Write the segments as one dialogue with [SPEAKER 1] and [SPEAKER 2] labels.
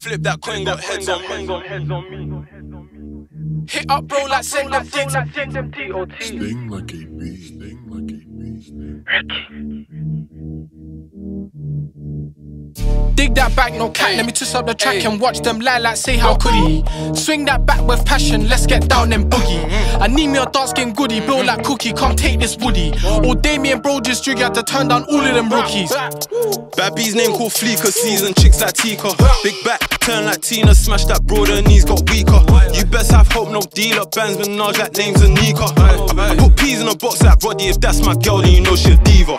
[SPEAKER 1] Flip that coin, got heads on me.
[SPEAKER 2] Hit up, bro, like send them things.
[SPEAKER 3] Sting like a beast. Sting like a beast.
[SPEAKER 2] Dig that back, no cat. Let me twist up the track and watch them lie like say how could he? Swing that back with passion, let's get down and boogie. Mm-hmm. I need me a dark skin goodie, build like cookie, come take this woody. Or Damien bro just jig had to turn down all of them rookies.
[SPEAKER 1] Bad B's name called Fleeker, season chicks like Tika. Big back, turn like Tina, smash that broader knees got weaker. You best have hope, no dealer, bands Minaj like names Onika. I put peas in a box like Roddy, if that's my girl, then you know she a diva.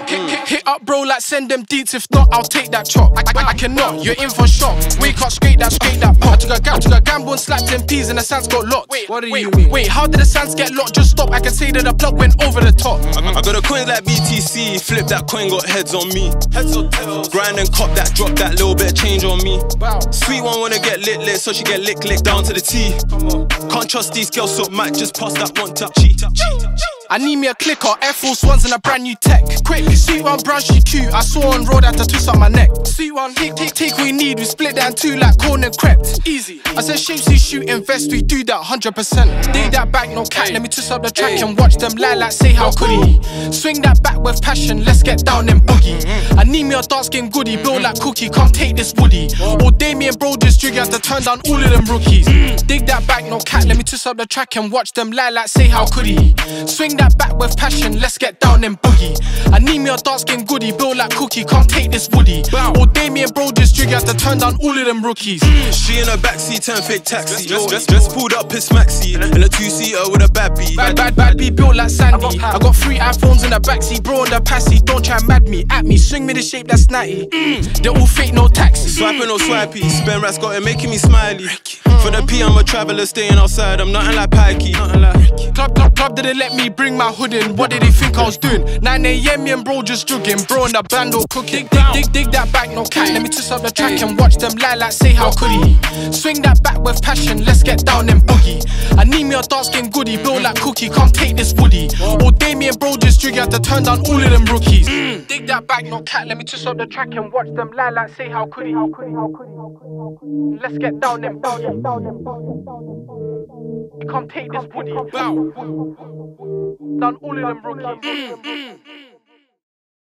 [SPEAKER 2] Hit, hit up, bro, like send them deets. If not, I'll take that chop. I, I, I cannot, you're in for shock. Wake up, scrape that, scrape that pot. I took a gap, took a gamble and slapped them peas, and the sands got locked. Wait,
[SPEAKER 4] what do
[SPEAKER 2] wait,
[SPEAKER 4] you mean?
[SPEAKER 2] Wait, how did the sands get locked? Just stop. I can say that the block went over the top.
[SPEAKER 1] I got a coin like BTC, flip that coin, got heads on me. Heads or tails. Grind and cop that, drop that little bit of change on me. Sweet one wanna get lit lit, so she get lick lick down to the T. Can't trust these girls, so might just pass that one tap. Cheat, cheat, cheat.
[SPEAKER 2] I need me a clicker, Air Force Ones and a brand new tech. Quick, sweet one, brown, she cute. I saw on road, to twist up my neck. Sweet one, take, take, take we need. We split in two like corn and crept. Easy. I said, shapes, we shoot, invest, we do that 100%. Dig that back, no cat. Let me twist up the track and watch them lie like say how could he? Swing that back with passion, let's get down and. I need me a dark skin goodie, build like cookie, come take this woody. Or Damien bro just jig had to turn down all of them rookies. Dig that back, no cat. Let me twist up the track and watch them lie like say how could he? Swing that back with passion, let's get down and boogie. I need me a dark skin goodie, build like cookie, come take this woody. Or Damien bro just jig had to turn down all of them rookies.
[SPEAKER 1] She in a backseat, turn fake taxi. Just, just, just pulled up his maxi. In a two seater with a bad B.
[SPEAKER 2] Bad, bad, bad, be built like Sandy. I got three iPhones in the backseat, bro in the passy. Don't try mad me, at me, swing me the shape that's natty. Mm, they're all fake, no taxi.
[SPEAKER 1] Swiping or swipey, spend rats got it making me smiley. For the P, I'm a traveller staying outside. I'm nothing like Pikey. Nothing like.
[SPEAKER 2] Club, club, didn't let me bring my hood in. What did they think I was doing? 9 a.m. me and bro just jogging. Bro in the band all cooking. Dig, dig, dig that back, no cat. Let me twist up the track and watch them lie like say how could he? Swing that back with passion, let's get down and boogie. I need me a dark skin goodie, build like cookie, come take this woody. Or Damien bro just jig had to turn down all of them rookies. Dig that back, no cat. Let me twist up the track and watch them lie like say how could he? How could he? How could he? How could he? How could he? Let's get down and down Come take this woody. Bow. Done all of them rookies.